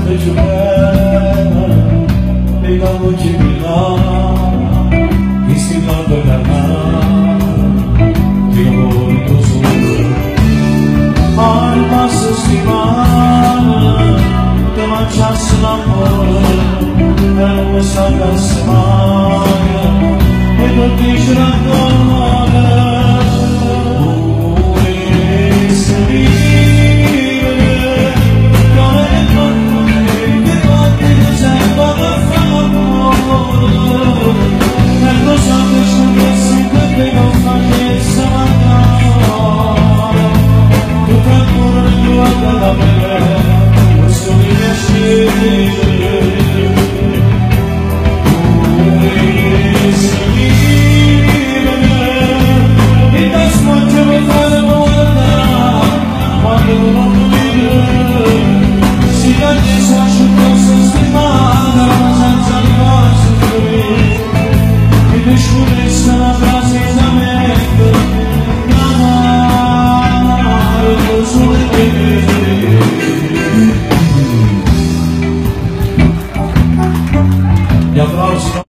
beijo dela Pega a multiplicar Ensinando a ganhar De amor e doçura Alma sustimada te chance na mão Era uma saga semana E do que jurando You. Yazılar olsun.